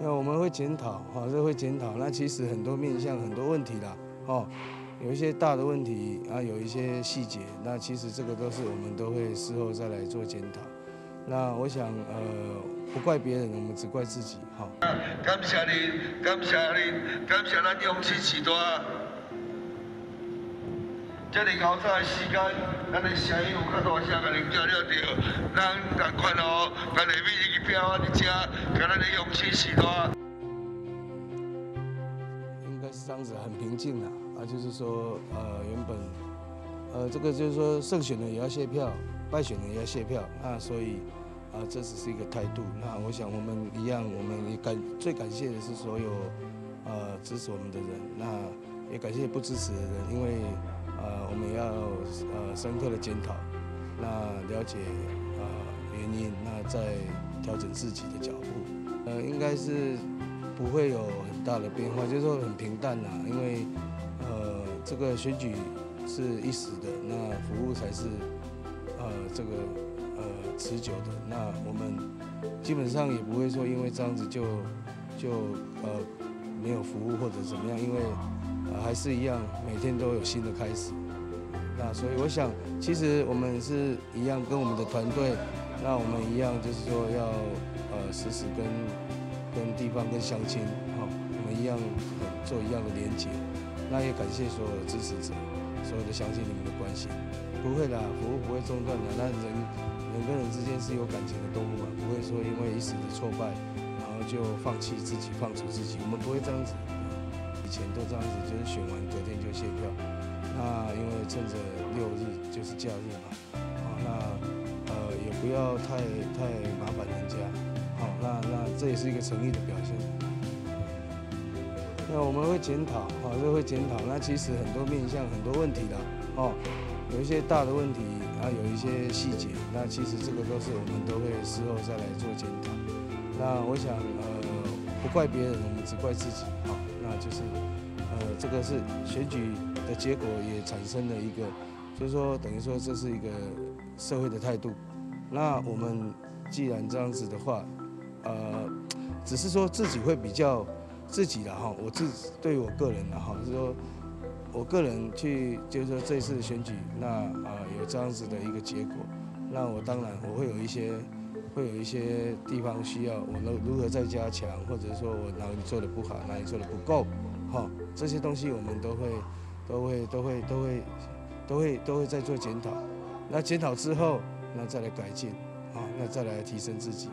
那我们会检讨，哈，这会检讨。那其实很多面向、很多问题啦，哦，有一些大的问题啊，有一些细节。那其实这个都是我们都会事后再来做检讨。那我想，呃，不怪别人，我们只怪自己，哈。感谢你，感谢你，感谢咱勇气时代。这里高早的时间，咱的声音有较大声，甲恁叫了着，咱赶快哦，咱下面一个标伫遮，甲咱的勇气时代。应该是这样子，很平静的，啊，就是说，呃，原本，呃，这个就是说，胜选的也要谢票，败选的也要谢票，啊，所以，啊，这只是一个态度。那我想我们一样，我们也感最感谢的是所有，呃，支持我们的人，那也感谢不支持的人，因为。呃，我们要呃深刻的检讨，那了解呃原因，那再调整自己的脚步。呃，应该是不会有很大的变化，就是说很平淡啦。因为呃这个选举是一时的，那服务才是呃这个呃持久的。那我们基本上也不会说因为这样子就就呃没有服务或者怎么样，因为。还是一样，每天都有新的开始。那所以我想，其实我们是一样，跟我们的团队，那我们一样就是说要呃时时跟跟地方跟乡亲，哈，我们一样做一样的连接。那也感谢所有的支持者，所有的乡亲你们的关心。不会的，服务不会中断的。那人人跟人之间是有感情的动物嘛，不会说因为一时的挫败，后就放弃自己，放逐自己。我们不会这样子。以前都这样子，就是选完隔天就卸票。那因为趁着六日就是假日嘛，啊，那呃也不要太太麻烦人家，好，那那这也是一个诚意的表现。那我们会检讨，好，这会检讨。那其实很多面向、很多问题的，哦，有一些大的问题，啊，有一些细节。那其实这个都是我们都会事后再来做检讨。那我想，呃，不怪别人，我们只怪自己，好。那就是，呃，这个是选举的结果也产生了一个，就是说等于说这是一个社会的态度。那我们既然这样子的话，呃，只是说自己会比较自己的哈，我自对于我个人的哈，就是说我个人去就是说这次的选举，那啊有这样子的一个结果，那我当然我会有一些。会有一些地方需要我能如何再加强，或者说我哪里做的不好，哪里做的不够，哈，这些东西我们都会、都会、都会、都会、都会、都会再做检讨。那检讨之后，那再来改进，啊，那再来提升自己。